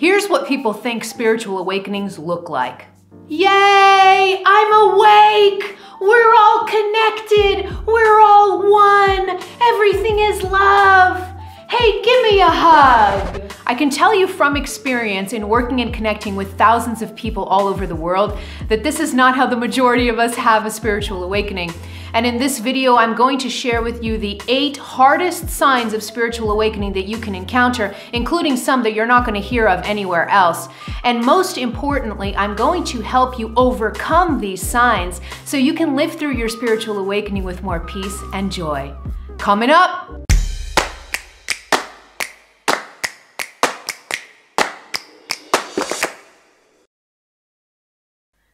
Here's what people think spiritual awakenings look like. Yay! I'm awake! We're all connected! We're all one! Everything is love! Hey, give me a hug! I can tell you from experience in working and connecting with thousands of people all over the world that this is not how the majority of us have a spiritual awakening. And in this video, I'm going to share with you the eight hardest signs of spiritual awakening that you can encounter, including some that you're not going to hear of anywhere else. And most importantly, I'm going to help you overcome these signs so you can live through your spiritual awakening with more peace and joy. Coming up,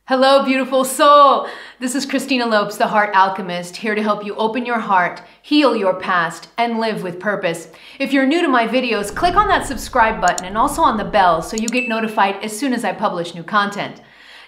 Hello, beautiful soul. This is Christina Lopes, the Heart Alchemist, here to help you open your heart, heal your past, and live with purpose. If you're new to my videos, click on that subscribe button and also on the bell so you get notified as soon as I publish new content.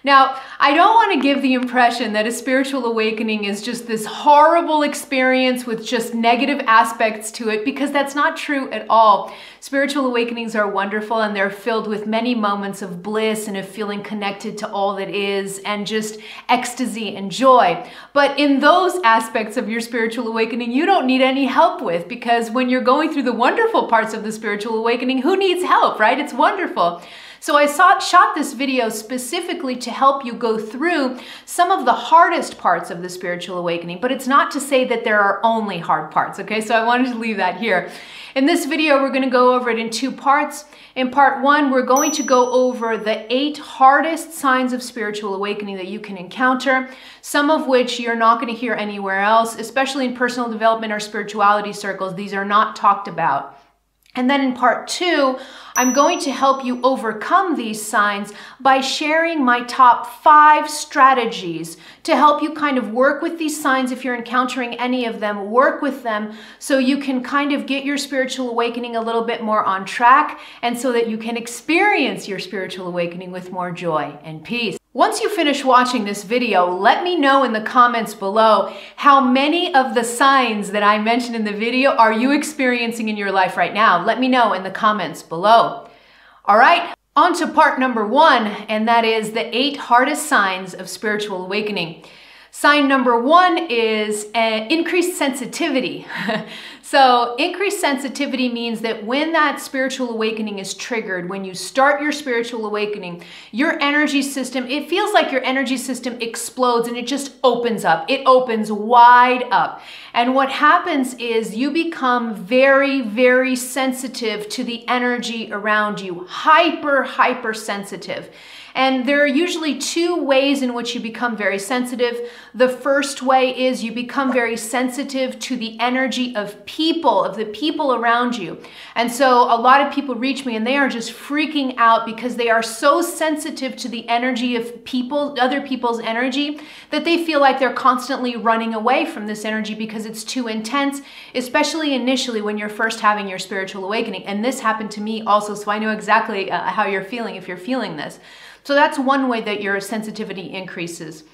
Now, I don't want to give the impression that a spiritual awakening is just this horrible experience with just negative aspects to it because that's not true at all. Spiritual awakenings are wonderful and they're filled with many moments of bliss and of feeling connected to all that is and just ecstasy and joy. But in those aspects of your spiritual awakening, you don't need any help with because when you're going through the wonderful parts of the spiritual awakening, who needs help, right? It's wonderful. So I saw, shot this video specifically to help you go through some of the hardest parts of the spiritual awakening, but it's not to say that there are only hard parts, okay? So I wanted to leave that here. In this video, we're gonna go over it in two parts. In part one, we're going to go over the eight hardest signs of spiritual awakening that you can encounter, some of which you're not gonna hear anywhere else, especially in personal development or spirituality circles. These are not talked about. And then in part two, I'm going to help you overcome these signs by sharing my top five strategies to help you kind of work with these signs if you're encountering any of them, work with them so you can kind of get your spiritual awakening a little bit more on track and so that you can experience your spiritual awakening with more joy and peace. Once you finish watching this video, let me know in the comments below how many of the signs that I mentioned in the video are you experiencing in your life right now. Let me know in the comments below. All right, on to part number one, and that is the eight hardest signs of spiritual awakening. Sign number one is uh, increased sensitivity. so increased sensitivity means that when that spiritual awakening is triggered, when you start your spiritual awakening, your energy system, it feels like your energy system explodes and it just opens up. It opens wide up. And what happens is you become very, very sensitive to the energy around you, hyper, hyper sensitive. And there are usually two ways in which you become very sensitive. The first way is you become very sensitive to the energy of people, of the people around you. And so a lot of people reach me and they are just freaking out because they are so sensitive to the energy of people, other people's energy, that they feel like they're constantly running away from this energy because it's too intense, especially initially when you're first having your spiritual awakening. And this happened to me also, so I know exactly uh, how you're feeling if you're feeling this. So that's one way that your sensitivity increases.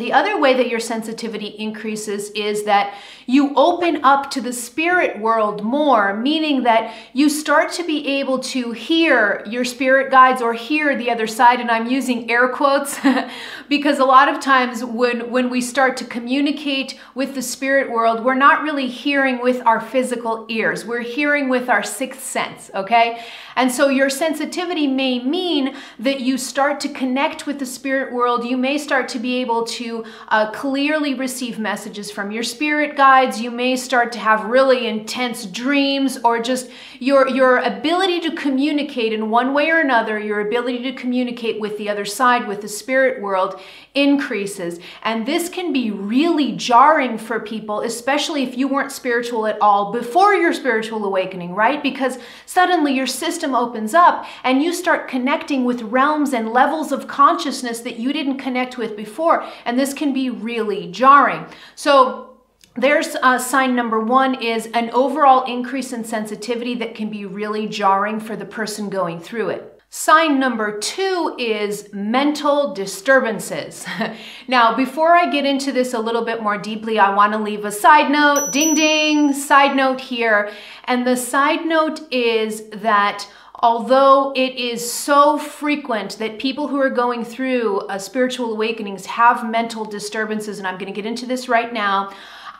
The other way that your sensitivity increases is that you open up to the spirit world more, meaning that you start to be able to hear your spirit guides or hear the other side. And I'm using air quotes because a lot of times when, when we start to communicate with the spirit world, we're not really hearing with our physical ears. We're hearing with our sixth sense, okay? And so your sensitivity may mean that you start to connect with the spirit world. You may start to be able to uh, clearly receive messages from your spirit guides. You may start to have really intense dreams or just your, your ability to communicate in one way or another, your ability to communicate with the other side, with the spirit world increases. And this can be really jarring for people, especially if you weren't spiritual at all before your spiritual awakening, right? Because suddenly your system opens up and you start connecting with realms and levels of consciousness that you didn't connect with before. And this can be really jarring. So there's uh, sign number one is an overall increase in sensitivity that can be really jarring for the person going through it. Sign number two is mental disturbances. now, before I get into this a little bit more deeply, I want to leave a side note, ding ding, side note here. And the side note is that although it is so frequent that people who are going through uh, spiritual awakenings have mental disturbances, and I'm going to get into this right now.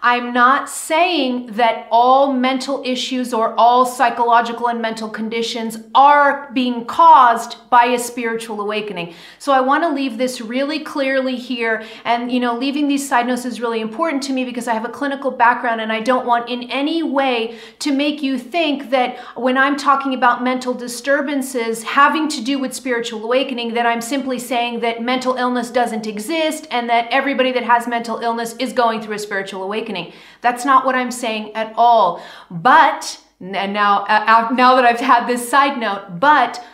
I'm not saying that all mental issues or all psychological and mental conditions are being caused by a spiritual awakening. So I want to leave this really clearly here. And, you know, leaving these side notes is really important to me because I have a clinical background and I don't want in any way to make you think that when I'm talking about mental disturbances having to do with spiritual awakening, that I'm simply saying that mental illness doesn't exist and that everybody that has mental illness is going through a spiritual awakening awakening. That's not what I'm saying at all. But, and now, uh, uh, now that I've had this side note, but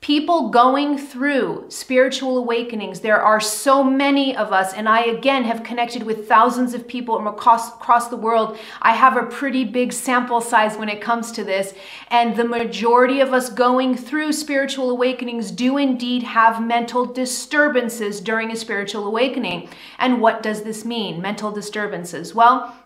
people going through spiritual awakenings. There are so many of us, and I again have connected with thousands of people across, across the world. I have a pretty big sample size when it comes to this, and the majority of us going through spiritual awakenings do indeed have mental disturbances during a spiritual awakening. And what does this mean? Mental disturbances. Well,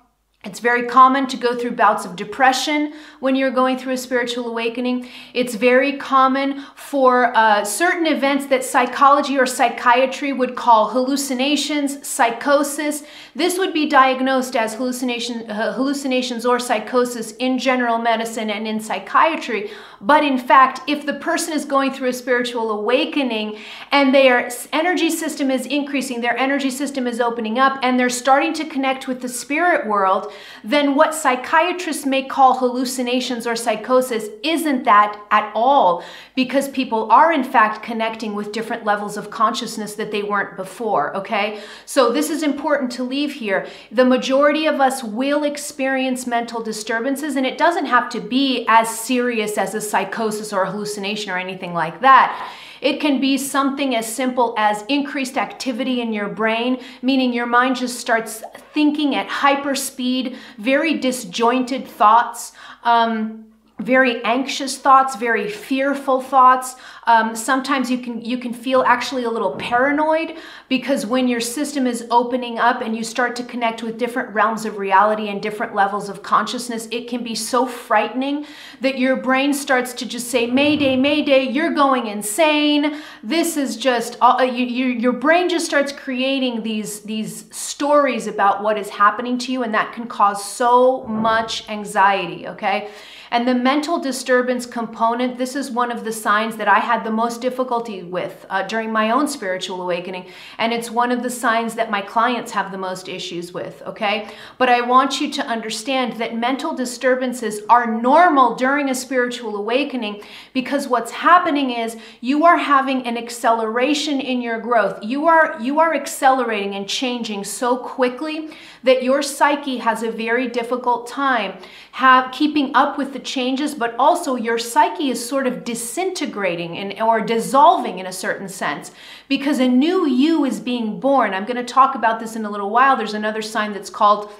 it's very common to go through bouts of depression when you're going through a spiritual awakening. It's very common for uh, certain events that psychology or psychiatry would call hallucinations, psychosis. This would be diagnosed as hallucination, uh, hallucinations or psychosis in general medicine and in psychiatry. But in fact, if the person is going through a spiritual awakening and their energy system is increasing, their energy system is opening up, and they're starting to connect with the spirit world, then what psychiatrists may call hallucinations or psychosis isn't that at all, because people are in fact connecting with different levels of consciousness that they weren't before, okay? So this is important to leave here. The majority of us will experience mental disturbances, and it doesn't have to be as serious as a psychosis or a hallucination or anything like that. It can be something as simple as increased activity in your brain, meaning your mind just starts thinking at hyper speed, very disjointed thoughts. Um, very anxious thoughts, very fearful thoughts. Um, sometimes you can you can feel actually a little paranoid because when your system is opening up and you start to connect with different realms of reality and different levels of consciousness, it can be so frightening that your brain starts to just say, "Mayday, Mayday! You're going insane. This is just uh, you, you, your brain just starts creating these these stories about what is happening to you, and that can cause so much anxiety. Okay." And the mental disturbance component, this is one of the signs that I had the most difficulty with uh, during my own spiritual awakening. And it's one of the signs that my clients have the most issues with, okay? But I want you to understand that mental disturbances are normal during a spiritual awakening because what's happening is you are having an acceleration in your growth. You are you are accelerating and changing so quickly that your psyche has a very difficult time have keeping up with the changes, but also your psyche is sort of disintegrating and, or dissolving in a certain sense because a new you is being born. I'm going to talk about this in a little while. There's another sign that's called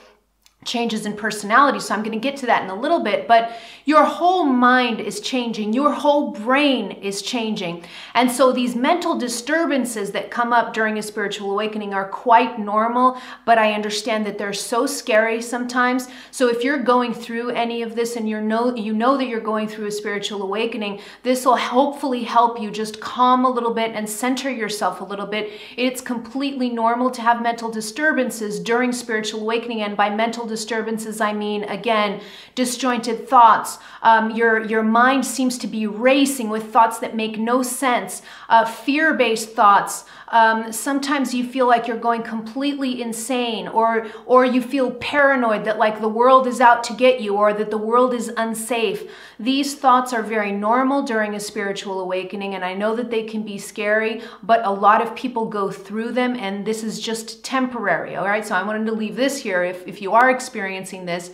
changes in personality. So I'm going to get to that in a little bit, but your whole mind is changing. Your whole brain is changing. And so these mental disturbances that come up during a spiritual awakening are quite normal, but I understand that they're so scary sometimes. So if you're going through any of this and you know you know that you're going through a spiritual awakening, this will hopefully help you just calm a little bit and center yourself a little bit. It's completely normal to have mental disturbances during spiritual awakening and by mental disturbances, I mean, again, disjointed thoughts. Um, your, your mind seems to be racing with thoughts that make no sense, uh, fear based thoughts. Um, sometimes you feel like you're going completely insane, or, or you feel paranoid that like the world is out to get you, or that the world is unsafe. These thoughts are very normal during a spiritual awakening, and I know that they can be scary, but a lot of people go through them, and this is just temporary. All right, so I wanted to leave this here. If, if you are experiencing this,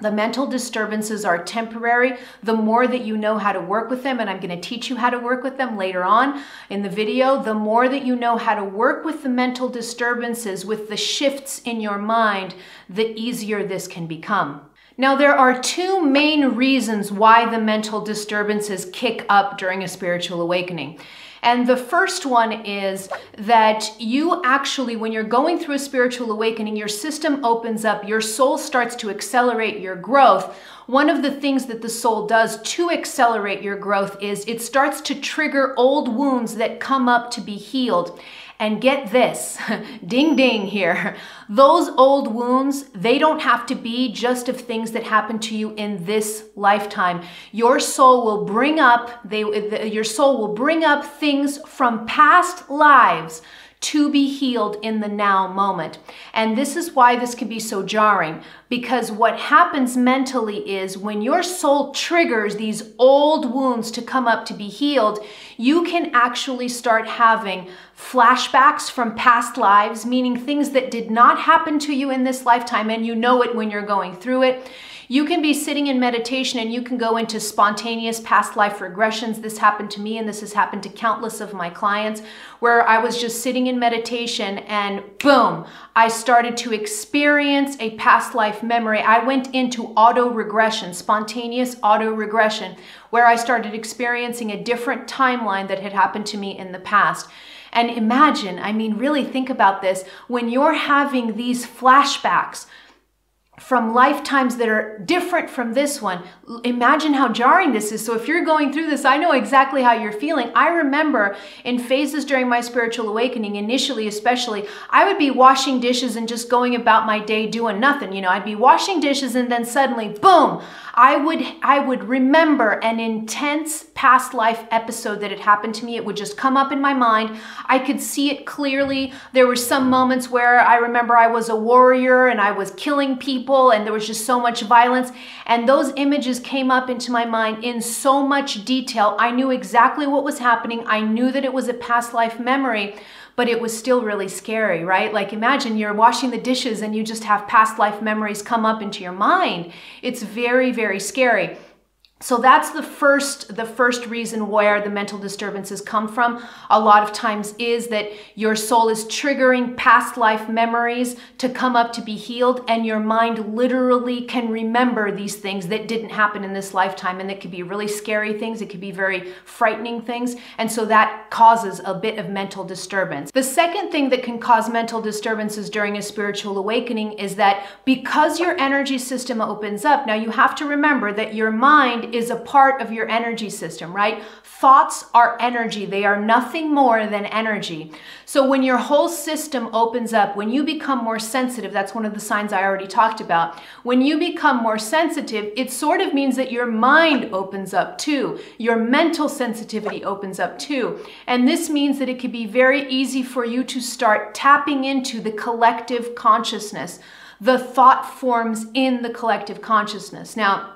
the mental disturbances are temporary. The more that you know how to work with them, and I'm going to teach you how to work with them later on in the video, the more that you know how to work with the mental disturbances, with the shifts in your mind, the easier this can become. Now, there are two main reasons why the mental disturbances kick up during a spiritual awakening. And the first one is that you actually, when you're going through a spiritual awakening, your system opens up, your soul starts to accelerate your growth. One of the things that the soul does to accelerate your growth is it starts to trigger old wounds that come up to be healed. And get this, ding ding here. Those old wounds, they don't have to be just of things that happened to you in this lifetime. Your soul will bring up, they, your soul will bring up things from past lives to be healed in the now moment. And this is why this can be so jarring because what happens mentally is when your soul triggers these old wounds to come up to be healed, you can actually start having flashbacks from past lives, meaning things that did not happen to you in this lifetime and you know it when you're going through it. You can be sitting in meditation and you can go into spontaneous past life regressions. This happened to me and this has happened to countless of my clients where I was just sitting in meditation and boom, I started to experience a past life memory. I went into auto regression, spontaneous auto regression, where I started experiencing a different timeline that had happened to me in the past. And imagine, I mean, really think about this when you're having these flashbacks from lifetimes that are different from this one. Imagine how jarring this is. So, if you're going through this, I know exactly how you're feeling. I remember in phases during my spiritual awakening, initially, especially, I would be washing dishes and just going about my day doing nothing. You know, I'd be washing dishes and then suddenly, boom, I would I would remember an intense past life episode that had happened to me. It would just come up in my mind. I could see it clearly. There were some moments where I remember I was a warrior and I was killing people and there was just so much violence and those images came up into my mind in so much detail. I knew exactly what was happening. I knew that it was a past life memory but it was still really scary, right? Like imagine you're washing the dishes and you just have past life memories come up into your mind. It's very, very scary. So that's the first the first reason where the mental disturbances come from. A lot of times is that your soul is triggering past life memories to come up to be healed and your mind literally can remember these things that didn't happen in this lifetime and that could be really scary things, it could be very frightening things, and so that causes a bit of mental disturbance. The second thing that can cause mental disturbances during a spiritual awakening is that because your energy system opens up, now you have to remember that your mind is a part of your energy system, right? Thoughts are energy. They are nothing more than energy. So when your whole system opens up, when you become more sensitive, that's one of the signs I already talked about. When you become more sensitive, it sort of means that your mind opens up too. Your mental sensitivity opens up too. And this means that it could be very easy for you to start tapping into the collective consciousness, the thought forms in the collective consciousness. Now,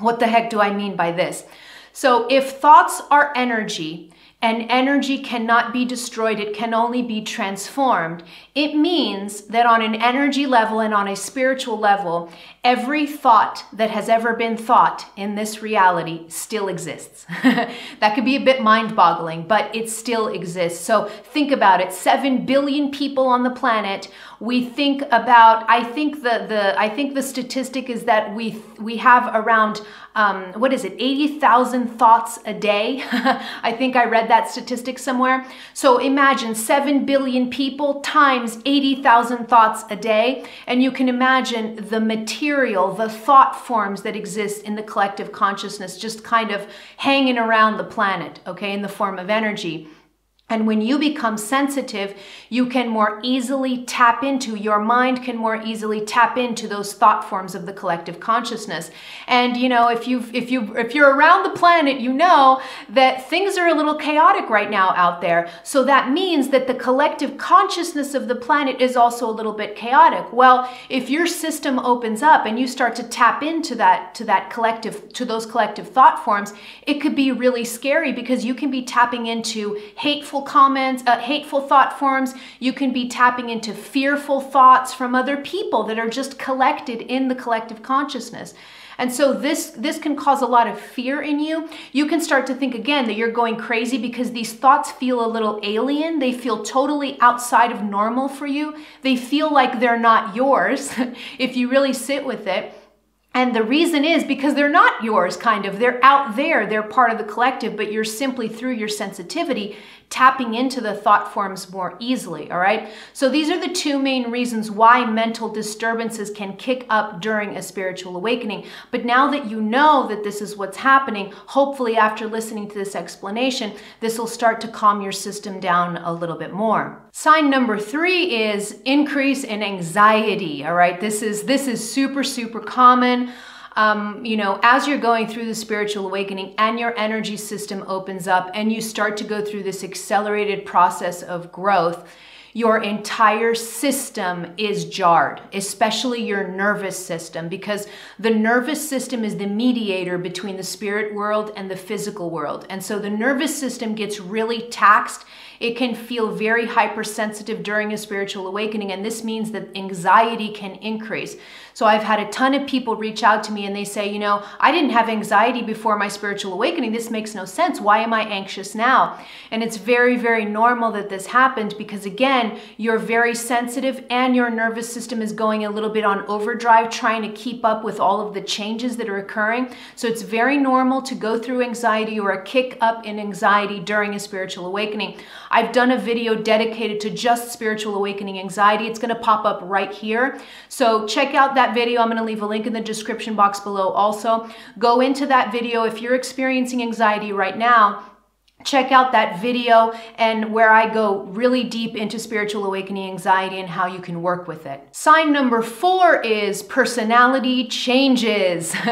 what the heck do I mean by this? So, if thoughts are energy, and energy cannot be destroyed, it can only be transformed. It means that on an energy level and on a spiritual level, every thought that has ever been thought in this reality still exists. that could be a bit mind boggling, but it still exists. So think about it 7 billion people on the planet. We think about, I think the, the, I think the statistic is that we, we have around um, what is it, 80,000 thoughts a day. I think I read that statistic somewhere. So imagine 7 billion people times 80,000 thoughts a day. And you can imagine the material, the thought forms that exist in the collective consciousness just kind of hanging around the planet, okay, in the form of energy. And when you become sensitive, you can more easily tap into, your mind can more easily tap into those thought forms of the collective consciousness. And you know, if you if you if you're around the planet, you know that things are a little chaotic right now out there. So that means that the collective consciousness of the planet is also a little bit chaotic. Well, if your system opens up and you start to tap into that to that collective to those collective thought forms, it could be really scary because you can be tapping into hateful hateful comments, uh, hateful thought forms. You can be tapping into fearful thoughts from other people that are just collected in the collective consciousness. And so this this can cause a lot of fear in you. You can start to think again that you're going crazy because these thoughts feel a little alien. They feel totally outside of normal for you. They feel like they're not yours if you really sit with it. And the reason is because they're not yours, kind of. They're out there, they're part of the collective, but you're simply through your sensitivity tapping into the thought forms more easily, all right? So these are the two main reasons why mental disturbances can kick up during a spiritual awakening. But now that you know that this is what's happening, hopefully after listening to this explanation, this will start to calm your system down a little bit more. Sign number 3 is increase in anxiety, all right? This is this is super super common um, you know, as you're going through the spiritual awakening and your energy system opens up and you start to go through this accelerated process of growth, your entire system is jarred, especially your nervous system, because the nervous system is the mediator between the spirit world and the physical world. And so the nervous system gets really taxed it can feel very hypersensitive during a spiritual awakening, and this means that anxiety can increase. So I've had a ton of people reach out to me and they say, you know, I didn't have anxiety before my spiritual awakening. This makes no sense. Why am I anxious now? And it's very, very normal that this happened because, again, you're very sensitive and your nervous system is going a little bit on overdrive, trying to keep up with all of the changes that are occurring. So it's very normal to go through anxiety or a kick up in anxiety during a spiritual awakening. I've done a video dedicated to just spiritual awakening anxiety. It's going to pop up right here. So check out that video. I'm going to leave a link in the description box below also. Go into that video if you're experiencing anxiety right now check out that video and where I go really deep into spiritual awakening anxiety and how you can work with it. Sign number four is personality changes.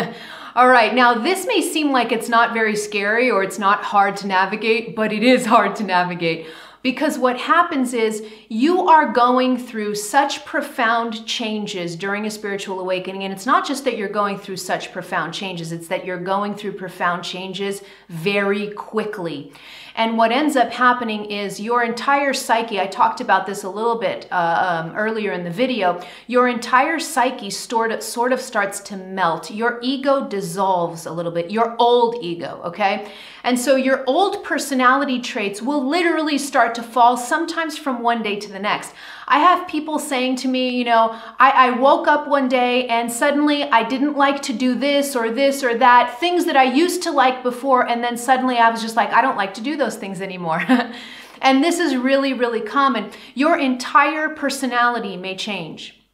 All right, now this may seem like it's not very scary or it's not hard to navigate, but it is hard to navigate. Because what happens is you are going through such profound changes during a spiritual awakening. And it's not just that you're going through such profound changes, it's that you're going through profound changes very quickly. And what ends up happening is your entire psyche, I talked about this a little bit uh, um, earlier in the video, your entire psyche sort of, sort of starts to melt. Your ego dissolves a little bit, your old ego, okay? And so your old personality traits will literally start to fall sometimes from one day to the next. I have people saying to me, you know, I, I, woke up one day and suddenly I didn't like to do this or this or that, things that I used to like before, and then suddenly I was just like, I don't like to do those things anymore. and this is really, really common. Your entire personality may change.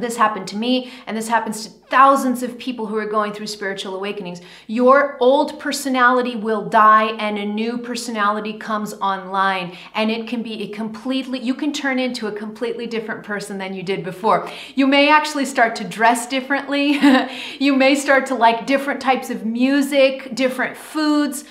This happened to me, and this happens to thousands of people who are going through spiritual awakenings. Your old personality will die, and a new personality comes online, and it can be a completely, you can turn into a completely different person than you did before. You may actually start to dress differently, you may start to like different types of music, different foods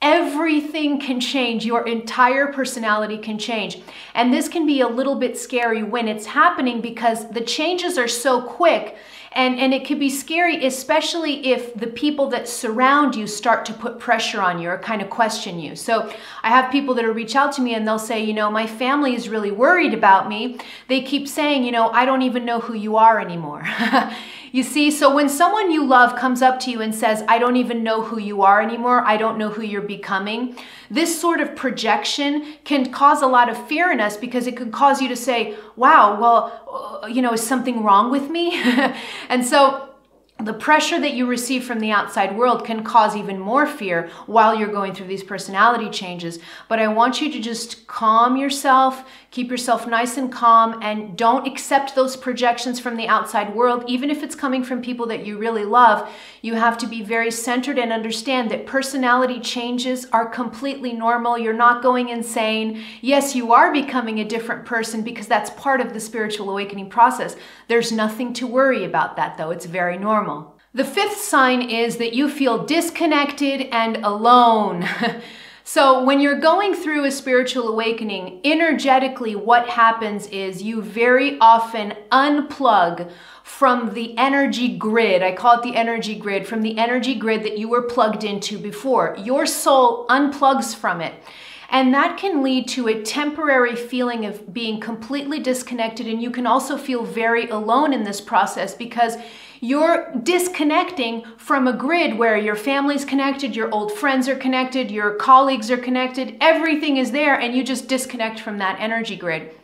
Everything can change. Your entire personality can change. And this can be a little bit scary when it's happening because the changes are so quick. And, and it can be scary, especially if the people that surround you start to put pressure on you or kind of question you. So I have people that will reach out to me and they'll say, you know, my family is really worried about me. They keep saying, you know, I don't even know who you are anymore. You see, so when someone you love comes up to you and says, I don't even know who you are anymore, I don't know who you're becoming, this sort of projection can cause a lot of fear in us because it could cause you to say, wow, well, uh, you know, is something wrong with me? and so the pressure that you receive from the outside world can cause even more fear while you're going through these personality changes. But I want you to just calm yourself, keep yourself nice and calm, and don't accept those projections from the outside world, even if it's coming from people that you really love. You have to be very centered and understand that personality changes are completely normal. You're not going insane. Yes, you are becoming a different person because that's part of the spiritual awakening process. There's nothing to worry about that, though. It's very normal. The fifth sign is that you feel disconnected and alone. so, when you're going through a spiritual awakening, energetically, what happens is you very often unplug from the energy grid. I call it the energy grid, from the energy grid that you were plugged into before. Your soul unplugs from it. And that can lead to a temporary feeling of being completely disconnected. And you can also feel very alone in this process because you're disconnecting from a grid where your family's connected, your old friends are connected, your colleagues are connected, everything is there, and you just disconnect from that energy grid.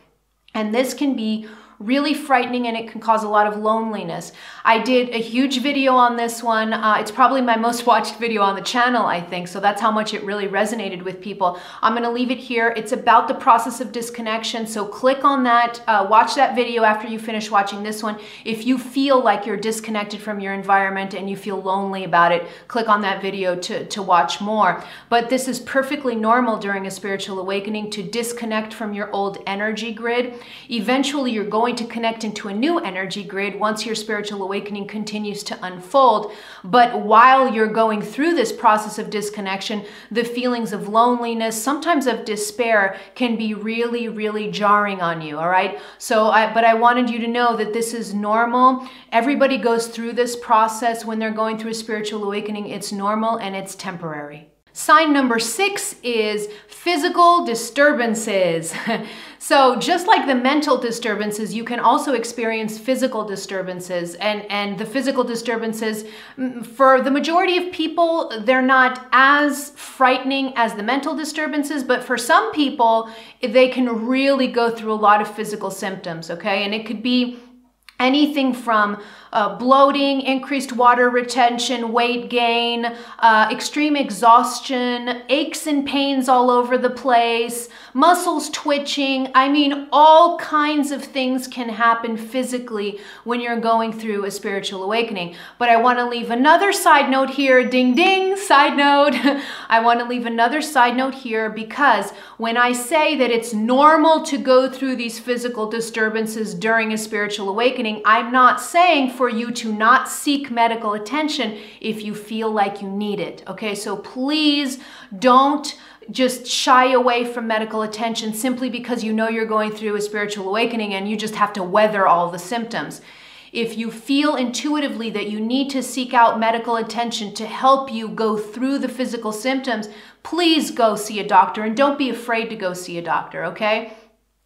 And this can be really frightening and it can cause a lot of loneliness. I did a huge video on this one. Uh, it's probably my most watched video on the channel, I think. So that's how much it really resonated with people. I'm going to leave it here. It's about the process of disconnection. So click on that, uh, watch that video after you finish watching this one. If you feel like you're disconnected from your environment and you feel lonely about it, click on that video to, to watch more. But this is perfectly normal during a spiritual awakening to disconnect from your old energy grid. Eventually, you're going to connect into a new energy grid once your spiritual awakening continues to unfold. But while you're going through this process of disconnection, the feelings of loneliness, sometimes of despair, can be really, really jarring on you. All right. So, I, but I wanted you to know that this is normal. Everybody goes through this process when they're going through a spiritual awakening. It's normal and it's temporary. Sign number six is physical disturbances. so just like the mental disturbances, you can also experience physical disturbances. And, and the physical disturbances, mm, for the majority of people, they're not as frightening as the mental disturbances, but for some people, they can really go through a lot of physical symptoms, okay? And it could be anything from uh, bloating, increased water retention, weight gain, uh, extreme exhaustion, aches and pains all over the place, muscles twitching. I mean, all kinds of things can happen physically when you're going through a spiritual awakening. But I want to leave another side note here ding ding, side note. I want to leave another side note here because when I say that it's normal to go through these physical disturbances during a spiritual awakening, I'm not saying for for you to not seek medical attention if you feel like you need it. Okay, so please don't just shy away from medical attention simply because you know you're going through a spiritual awakening and you just have to weather all the symptoms. If you feel intuitively that you need to seek out medical attention to help you go through the physical symptoms, please go see a doctor and don't be afraid to go see a doctor, okay?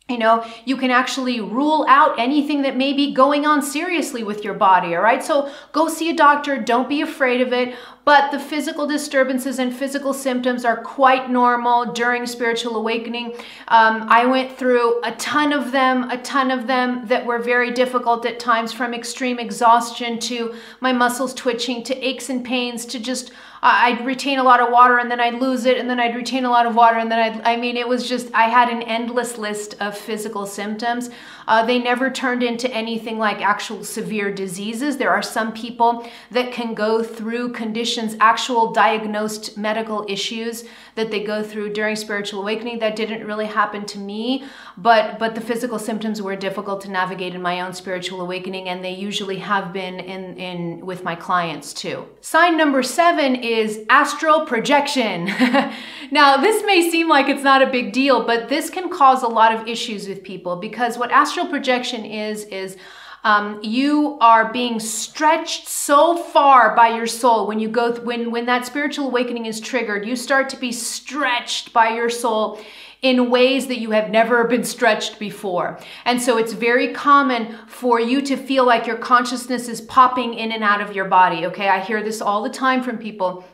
You know, you can actually rule out anything that may be going on seriously with your body, all right? So go see a doctor, don't be afraid of it. But the physical disturbances and physical symptoms are quite normal during spiritual awakening. Um, I went through a ton of them, a ton of them that were very difficult at times from extreme exhaustion to my muscles twitching to aches and pains to just I'd retain a lot of water and then I'd lose it and then I'd retain a lot of water and then I'd, I mean, it was just, I had an endless list of physical symptoms. Uh, they never turned into anything like actual severe diseases. There are some people that can go through conditions, actual diagnosed medical issues that they go through during spiritual awakening. That didn't really happen to me, but but the physical symptoms were difficult to navigate in my own spiritual awakening, and they usually have been in in with my clients too. Sign number seven is astral projection. now, this may seem like it's not a big deal, but this can cause a lot of issues with people because what astral astral projection is, is um, you are being stretched so far by your soul when you go th- when when that spiritual awakening is triggered you start to be stretched by your soul in ways that you have never been stretched before. And so it's very common for you to feel like your consciousness is popping in and out of your body. Okay, I hear this all the time from people.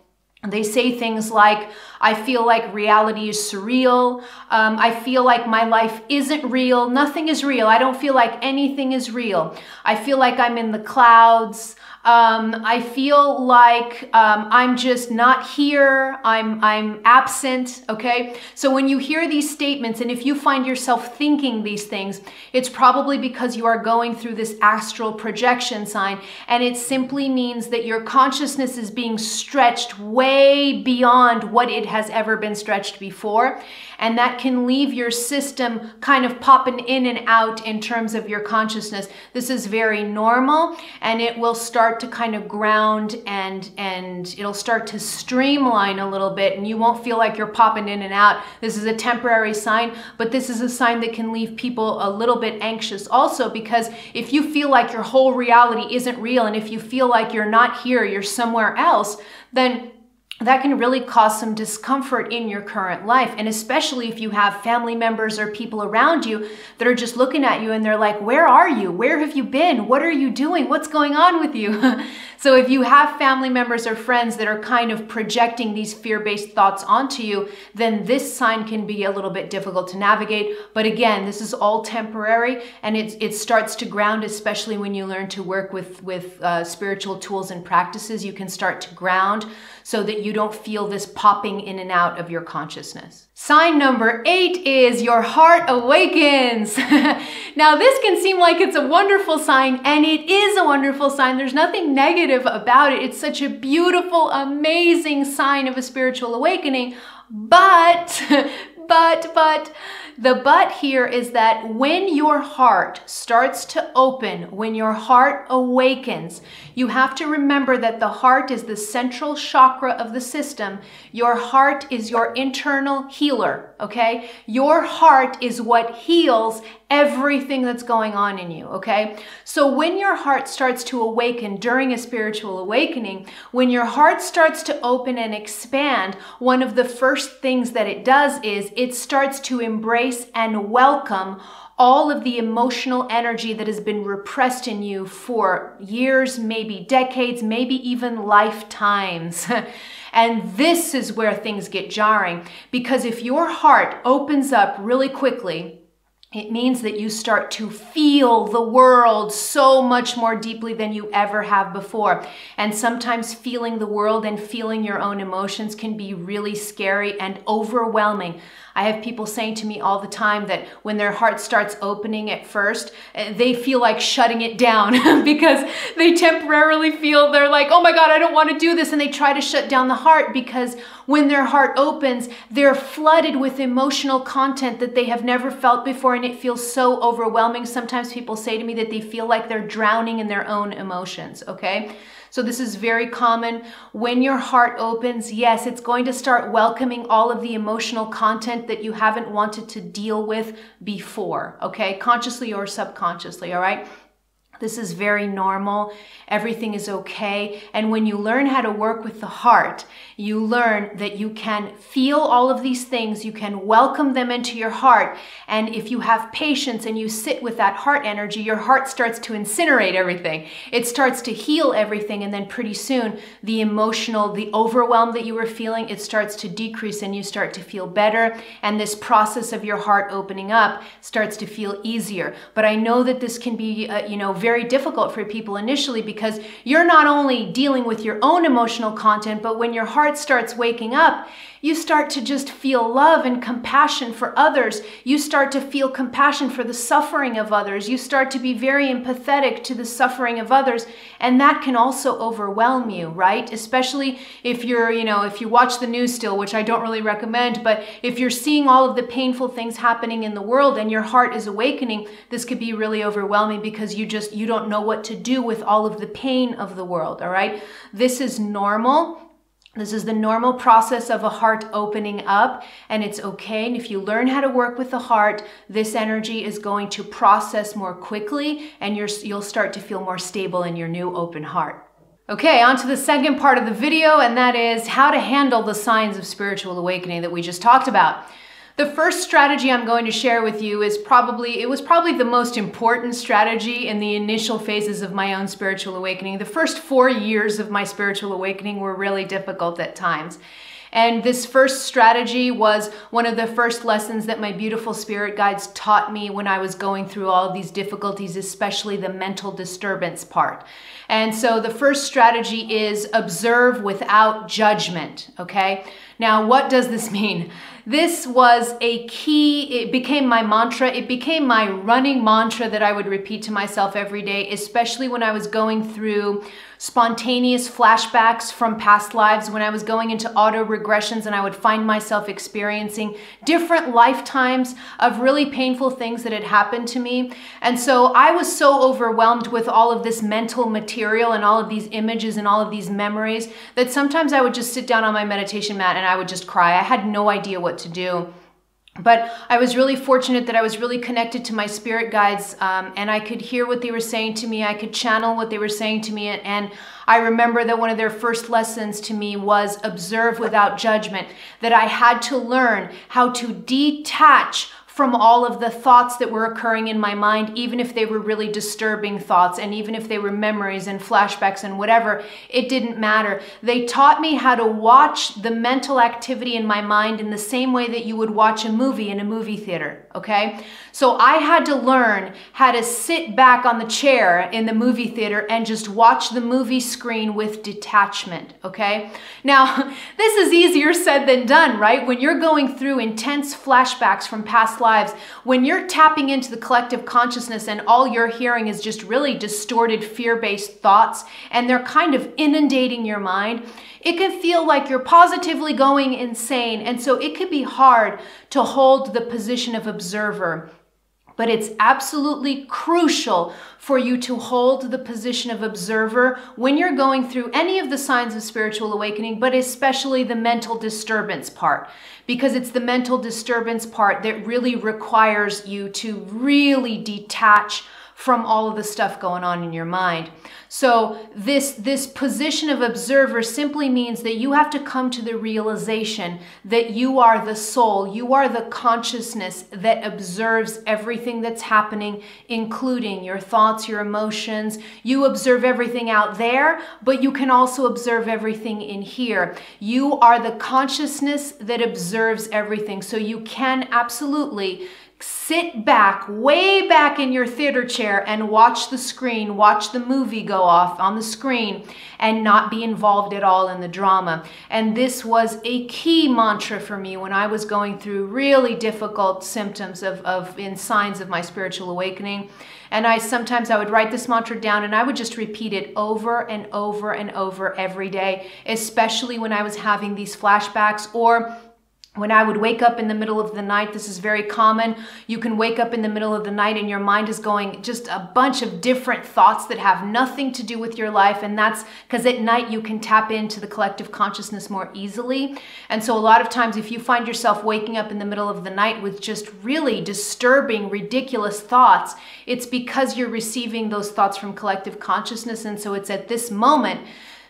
They say things like, I feel like reality is surreal. Um, I feel like my life isn't real. Nothing is real. I don't feel like anything is real. I feel like I'm in the clouds. Um, I feel like um, I'm just not here. I'm I'm absent. Okay. So when you hear these statements, and if you find yourself thinking these things, it's probably because you are going through this astral projection sign, and it simply means that your consciousness is being stretched way beyond what it has ever been stretched before, and that can leave your system kind of popping in and out in terms of your consciousness. This is very normal, and it will start to kind of ground and and it'll start to streamline a little bit and you won't feel like you're popping in and out. This is a temporary sign, but this is a sign that can leave people a little bit anxious also because if you feel like your whole reality isn't real and if you feel like you're not here, you're somewhere else, then that can really cause some discomfort in your current life. And especially if you have family members or people around you that are just looking at you and they're like, Where are you? Where have you been? What are you doing? What's going on with you? So if you have family members or friends that are kind of projecting these fear based thoughts onto you, then this sign can be a little bit difficult to navigate. But again, this is all temporary and it, it starts to ground, especially when you learn to work with, with uh, spiritual tools and practices. You can start to ground so that you don't feel this popping in and out of your consciousness. Sign number eight is your heart awakens. now, this can seem like it's a wonderful sign, and it is a wonderful sign. There's nothing negative about it. It's such a beautiful, amazing sign of a spiritual awakening. But, but, but, the but here is that when your heart starts to open, when your heart awakens, you have to remember that the heart is the central chakra of the system. Your heart is your internal healer, okay? Your heart is what heals everything that's going on in you, okay? So when your heart starts to awaken during a spiritual awakening, when your heart starts to open and expand, one of the first things that it does is it starts to embrace and welcome all of the emotional energy that has been repressed in you for years, maybe decades, maybe even lifetimes. and this is where things get jarring because if your heart opens up really quickly, it means that you start to feel the world so much more deeply than you ever have before. And sometimes feeling the world and feeling your own emotions can be really scary and overwhelming. I have people saying to me all the time that when their heart starts opening at first, eh, they feel like shutting it down because they temporarily feel they're like, oh my God, I don't want to do this. And they try to shut down the heart because when their heart opens, they're flooded with emotional content that they have never felt before and it feels so overwhelming. Sometimes people say to me that they feel like they're drowning in their own emotions, okay? So this is very common. When your heart opens, yes, it's going to start welcoming all of the emotional content that you haven't wanted to deal with before, okay? Consciously or subconsciously, all right? This is very normal. Everything is okay. And when you learn how to work with the heart, you learn that you can feel all of these things. You can welcome them into your heart. And if you have patience and you sit with that heart energy, your heart starts to incinerate everything. It starts to heal everything. And then pretty soon, the emotional, the overwhelm that you were feeling, it starts to decrease and you start to feel better. And this process of your heart opening up starts to feel easier. But I know that this can be, uh, you know, very difficult for people initially because you're not only dealing with your own emotional content, but when your heart starts waking up, you start to just feel love and compassion for others. You start to feel compassion for the suffering of others. You start to be very empathetic to the suffering of others. And that can also overwhelm you, right? Especially if you're, you know, if you watch the news still, which I don't really recommend, but if you're seeing all of the painful things happening in the world and your heart is awakening, this could be really overwhelming because you just, you don't know what to do with all of the pain of the world, all right? This is normal. This is the normal process of a heart opening up, and it's okay. And if you learn how to work with the heart, this energy is going to process more quickly, and you will start to feel more stable in your new open heart. Okay, on to the second part of the video, and that is how to handle the signs of spiritual awakening that we just talked about. The first strategy I'm going to share with you is probably, it was probably the most important strategy in the initial phases of my own spiritual awakening. The first four years of my spiritual awakening were really difficult at times. And this first strategy was one of the first lessons that my beautiful spirit guides taught me when I was going through all these difficulties, especially the mental disturbance part. And so the first strategy is observe without judgment, okay? Now, what does this mean? This was a key, it became my mantra. It became my running mantra that I would repeat to myself every day, especially when I was going through spontaneous flashbacks from past lives when I was going into auto regressions and I would find myself experiencing different lifetimes of really painful things that had happened to me. And so I was so overwhelmed with all of this mental material and all of these images and all of these memories that sometimes I would just sit down on my meditation mat and I would just cry. I had no idea what to do. But I was really fortunate that I was really connected to my spirit guides um, and I could hear what they were saying to me. I could channel what they were saying to me. And, and I remember that one of their first lessons to me was observe without judgment, that I had to learn how to detach from all of the thoughts that were occurring in my mind, even if they were really disturbing thoughts and even if they were memories and flashbacks and whatever, it didn't matter. They taught me how to watch the mental activity in my mind in the same way that you would watch a movie in a movie theater, okay? So I had to learn how to sit back on the chair in the movie theater and just watch the movie screen with detachment, okay? Now, this is easier said than done, right? When you're going through intense flashbacks from past lives, when you're tapping into the collective consciousness and all you're hearing is just really distorted fear-based thoughts and they're kind of inundating your mind, it can feel like you're positively going insane. And so it could be hard to hold the position of observer but it's absolutely crucial for you to hold the position of observer when you're going through any of the signs of spiritual awakening, but especially the mental disturbance part, because it's the mental disturbance part that really requires you to really detach from all of the stuff going on in your mind. So this this position of observer simply means that you have to come to the realization that you are the soul, you are the consciousness that observes everything that's happening including your thoughts, your emotions. You observe everything out there, but you can also observe everything in here. You are the consciousness that observes everything. So you can absolutely sit back, way back in your theater chair and watch the screen, watch the movie go off on the screen and not be involved at all in the drama. And this was a key mantra for me when I was going through really difficult symptoms of, of in signs of my spiritual awakening. And I sometimes I would write this mantra down and I would just repeat it over and over and over every day, especially when I was having these flashbacks or when I would wake up in the middle of the night, this is very common. You can wake up in the middle of the night and your mind is going just a bunch of different thoughts that have nothing to do with your life. And that's because at night you can tap into the collective consciousness more easily. And so, a lot of times, if you find yourself waking up in the middle of the night with just really disturbing, ridiculous thoughts, it's because you're receiving those thoughts from collective consciousness. And so, it's at this moment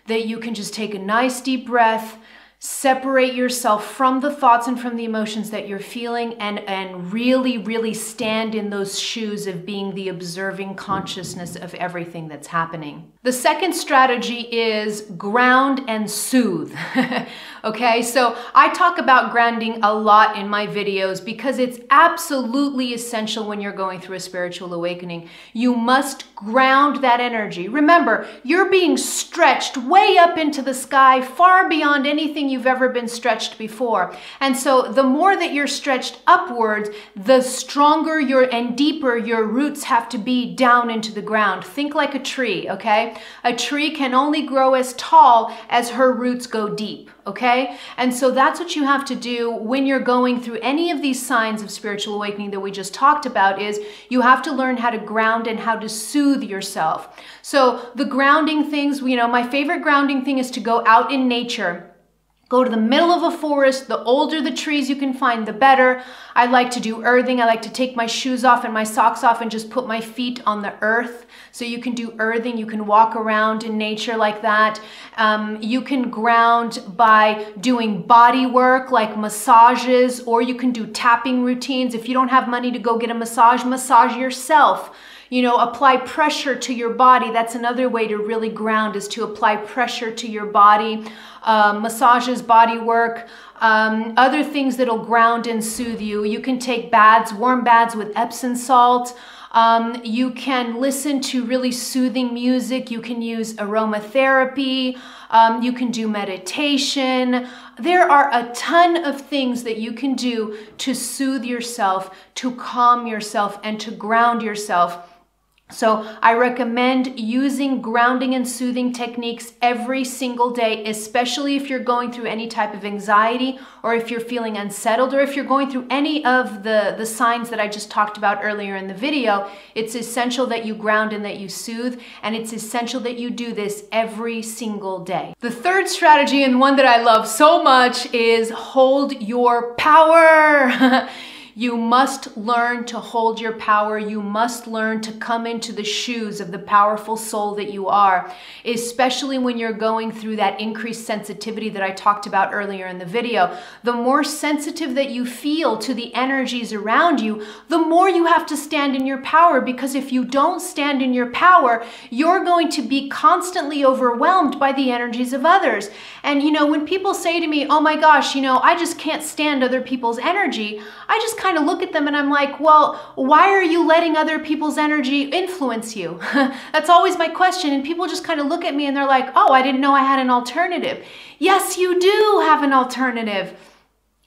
that you can just take a nice deep breath separate yourself from the thoughts and from the emotions that you're feeling and and really really stand in those shoes of being the observing consciousness of everything that's happening. The second strategy is ground and soothe okay so i talk about grounding a lot in my videos because it's absolutely essential when you're going through a spiritual awakening you must ground that energy remember you're being stretched way up into the sky far beyond anything you've ever been stretched before. And so the more that you're stretched upwards, the stronger your and deeper your roots have to be down into the ground. Think like a tree, okay? A tree can only grow as tall as her roots go deep okay? And so that's what you have to do when you're going through any of these signs of spiritual awakening that we just talked about is you have to learn how to ground and how to soothe yourself. So the grounding things, you know, my favorite grounding thing is to go out in nature Go to the middle of a forest. The older the trees you can find, the better. I like to do earthing. I like to take my shoes off and my socks off and just put my feet on the earth. So you can do earthing. You can walk around in nature like that. Um, you can ground by doing body work like massages, or you can do tapping routines. If you don't have money to go get a massage, massage yourself. You know, apply pressure to your body. That's another way to really ground is to apply pressure to your body. Uh, massages, body work, um, other things that'll ground and soothe you. You can take baths, warm baths with Epsom salt. Um, you can listen to really soothing music. You can use aromatherapy. Um, you can do meditation. There are a ton of things that you can do to soothe yourself, to calm yourself, and to ground yourself. So I recommend using grounding and soothing techniques every single day, especially if you're going through any type of anxiety or if you're feeling unsettled or if you're going through any of the, the signs that I just talked about earlier in the video. It's essential that you ground and that you soothe, and it's essential that you do this every single day. The third strategy and one that I love so much is hold your power. You must learn to hold your power. You must learn to come into the shoes of the powerful soul that you are, especially when you're going through that increased sensitivity that I talked about earlier in the video. The more sensitive that you feel to the energies around you, the more you have to stand in your power because if you don't stand in your power, you're going to be constantly overwhelmed by the energies of others. And you know, when people say to me, oh my gosh, you know, I just can't stand other people's energy, I just kind of look at them and I'm like, well, why are you letting other people's energy influence you? That's always my question. And people just kind of look at me and they're like, oh, I didn't know I had an alternative. Yes, you do have an alternative.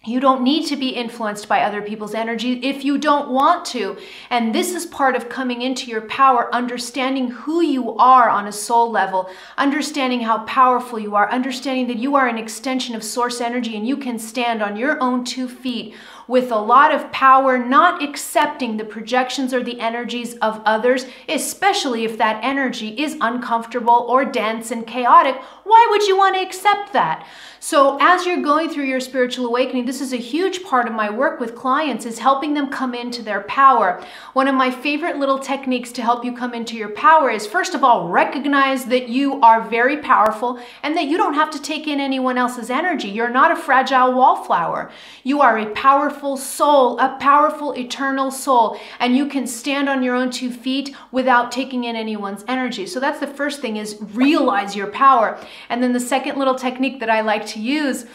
You don't need to be influenced by other people's energy if you don't want to. And this is part of coming into your power, understanding who you are on a soul level, understanding how powerful you are, understanding that you are an extension of source energy and you can stand on your own two feet with a lot of power, not accepting the projections or the energies of others, especially if that energy is uncomfortable or dense and chaotic. Why would you want to accept that? So as you're going through your spiritual awakening, this is a huge part of my work with clients is helping them come into their power. One of my favorite little techniques to help you come into your power is first of all, recognize that you are very powerful and that you don't have to take in anyone else's energy. You're not a fragile wallflower. You are a powerful soul, a powerful eternal soul, and you can stand on your own two feet without taking in anyone's energy. So that's the first thing is realize your power. And then the second little technique that I like to use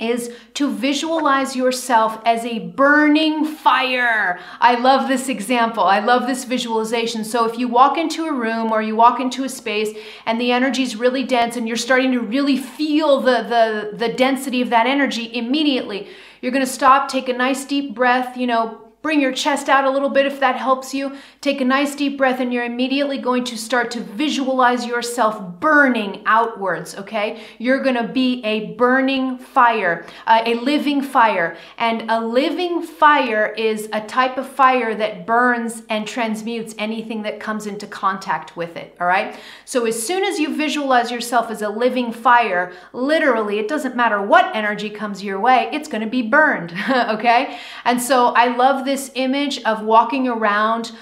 is to visualize yourself as a burning fire. I love this example. I love this visualization. So if you walk into a room or you walk into a space and the energy is really dense and you're starting to really feel the, the, the density of that energy immediately, you're to stop, take a nice deep breath, you know, Bring your chest out a little bit if that helps you. Take a nice deep breath and you're immediately going to start to visualize yourself burning outwards, okay? You're gonna be a burning fire, uh, a living fire. And a living fire is a type of fire that burns and transmutes anything that comes into contact with it, all right? So as soon as you visualize yourself as a living fire, literally, it doesn't matter what energy comes your way, it's gonna be burned, okay? And so I love this image of walking around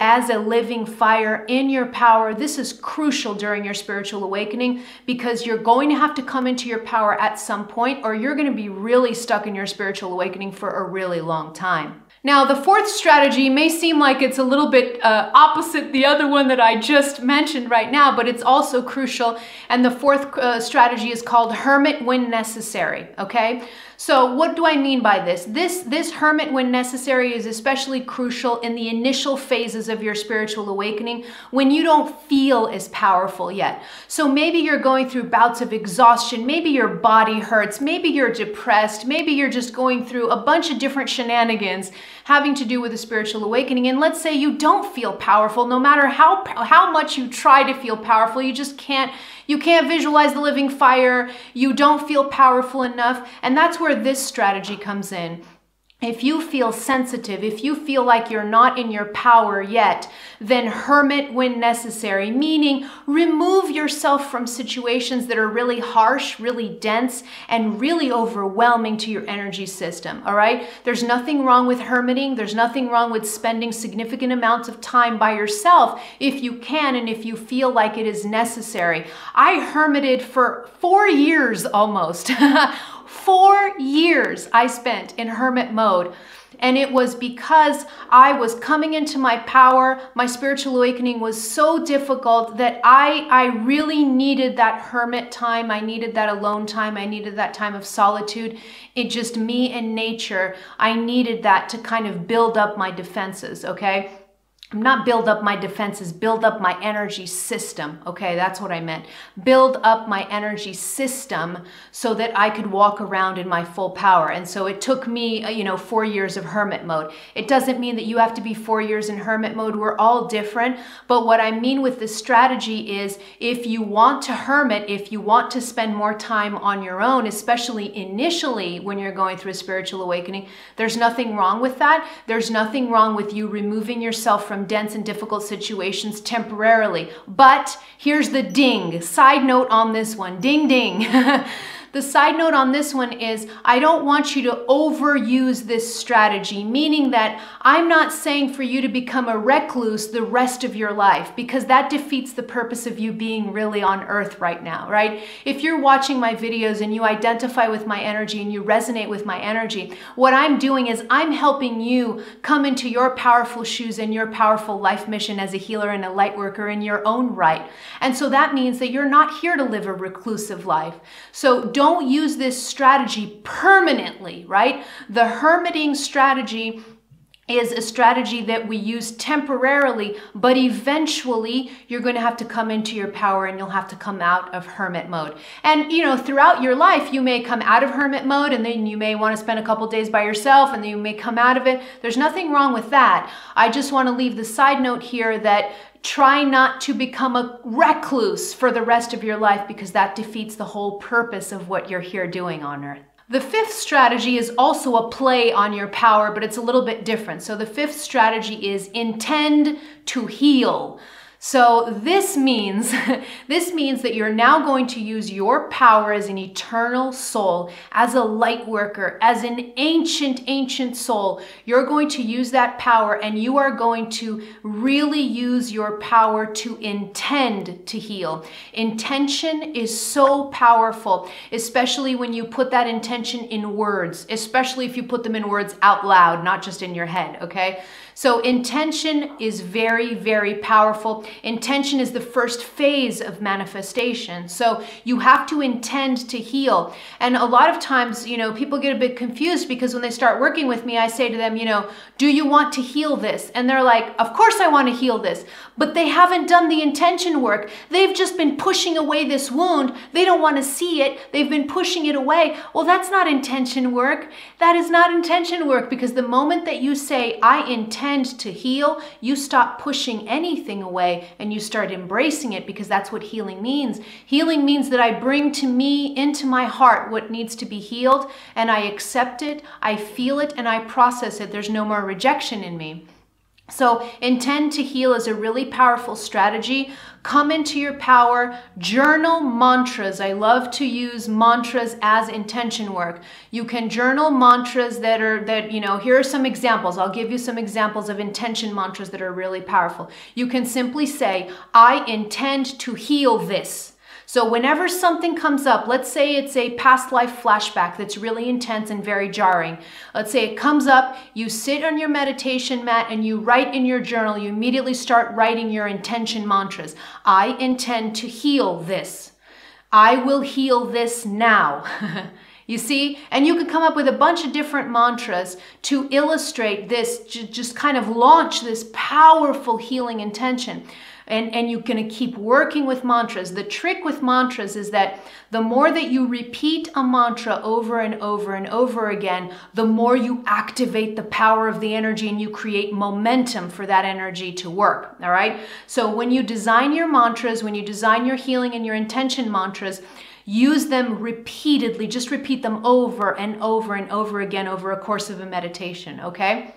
as a living fire in your power. This is crucial during your spiritual awakening because you're going to have to come into your power at some point or you're going to be really stuck in your spiritual awakening for a really long time. Now, the fourth strategy may seem like it's a little bit uh, opposite the other one that I just mentioned right now, but it's also crucial. And the fourth uh, strategy is called hermit when necessary, okay? So what do I mean by this? This, this hermit when necessary is especially crucial in the initial phases of your spiritual awakening when you don't feel as powerful yet. So maybe you're going through bouts of exhaustion, maybe your body hurts, maybe you're depressed, maybe you're just going through a bunch of different shenanigans having to do with a spiritual awakening. And let's say you don't feel powerful, no matter how, how much you try to feel powerful, you just can't you can't visualize the living fire. You don't feel powerful enough. And that's where this strategy comes in. If you feel sensitive, if you feel like you're not in your power yet, then hermit when necessary, meaning remove yourself from situations that are really harsh, really dense, and really overwhelming to your energy system. All right? There's nothing wrong with hermiting. There's nothing wrong with spending significant amounts of time by yourself if you can and if you feel like it is necessary. I hermited for four years almost. Four years I spent in hermit mode. And it was because I was coming into my power. My spiritual awakening was so difficult that I, I really needed that hermit time. I needed that alone time. I needed that time of solitude. It just me and nature. I needed that to kind of build up my defenses, okay? Not build up my defenses, build up my energy system. Okay, that's what I meant. Build up my energy system so that I could walk around in my full power. And so it took me, uh, you know, four years of hermit mode. It doesn't mean that you have to be four years in hermit mode. We're all different. But what I mean with this strategy is if you want to hermit, if you want to spend more time on your own, especially initially when you're going through a spiritual awakening, there's nothing wrong with that. There's nothing wrong with you removing yourself from from dense and difficult situations temporarily. But here's the ding, side note on this one, ding ding. The side note on this one is I don't want you to overuse this strategy, meaning that I'm not saying for you to become a recluse the rest of your life because that defeats the purpose of you being really on earth right now, right? If you're watching my videos and you identify with my energy and you resonate with my energy, what I'm doing is I'm helping you come into your powerful shoes and your powerful life mission as a healer and a light worker in your own right. And so that means that you're not here to live a reclusive life. So don't use this strategy permanently, right? The hermiting strategy is a strategy that we use temporarily, but eventually you're going to have to come into your power and you'll have to come out of hermit mode. And you know, throughout your life, you may come out of hermit mode and then you may want to spend a couple days by yourself and then you may come out of it. There's nothing wrong with that. I just want to leave the side note here that try not to become a recluse for the rest of your life because that defeats the whole purpose of what you're here doing on earth. The fifth strategy is also a play on your power, but it's a little bit different. So the fifth strategy is intend to heal. So this means, this means that you're now going to use your power as an eternal soul, as a light worker, as an ancient, ancient soul. You're going to use that power and you are going to really use your power to intend to heal. Intention is so powerful, especially when you put that intention in words, especially if you put them in words out loud, not just in your head, okay? So intention is very, very powerful. Intention is the first phase of manifestation. So you have to intend to heal. And a lot of times, you know, people get a bit confused because when they start working with me, I say to them, you know, do you want to heal this? And they're like, of course I want to heal this. But they haven't done the intention work. They've just been pushing away this wound. They don't want to see it. They've been pushing it away. Well, that's not intention work. That is not intention work because the moment that you say, I intend intend to heal, you stop pushing anything away and you start embracing it because that's what healing means. Healing means that I bring to me into my heart what needs to be healed and I accept it, I feel it, and I process it. There's no more rejection in me. So, intend to heal is a really powerful strategy. Come into your power, journal mantras. I love to use mantras as intention work. You can journal mantras that are, that, you know, here are some examples. I'll give you some examples of intention mantras that are really powerful. You can simply say, I intend to heal this. So whenever something comes up, let's say it's a past life flashback that's really intense and very jarring. Let's say it comes up, you sit on your meditation mat and you write in your journal, you immediately start writing your intention mantras. I intend to heal this. I will heal this now. You see? And you could come up with a bunch of different mantras to illustrate this, to just kind of launch this powerful healing intention and, and you're going to keep working with mantras. The trick with mantras is that the more that you repeat a mantra over and over and over again, the more you activate the power of the energy and you create momentum for that energy to work. All right. So when you design your mantras, when you design your healing and your intention mantras, use them repeatedly. Just repeat them over and over and over again over a course of a meditation. Okay.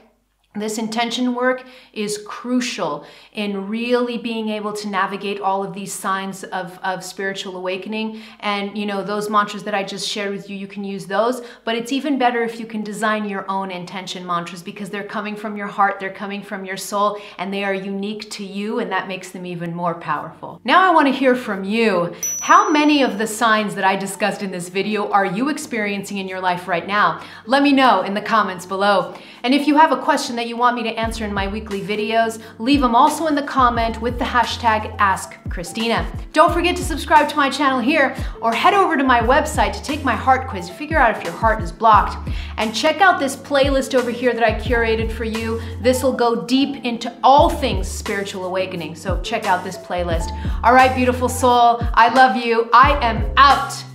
This intention work is crucial in really being able to navigate all of these signs of, of spiritual awakening. And, you know, those mantras that I just shared with you, you can use those. But it's even better if you can design your own intention mantras because they're coming from your heart, they're coming from your soul, and they are unique to you, and that makes them even more powerful. Now, I want to hear from you. How many of the signs that I discussed in this video are you experiencing in your life right now? Let me know in the comments below. And if you have a question that you want me to answer in my weekly videos, leave them also in the comment with the hashtag AskChristina. Don't forget to subscribe to my channel here or head over to my website to take my heart quiz figure out if your heart is blocked. And check out this playlist over here that I curated for you. This will go deep into all things spiritual awakening. So check out this playlist. All right, beautiful soul, I love you. I am out.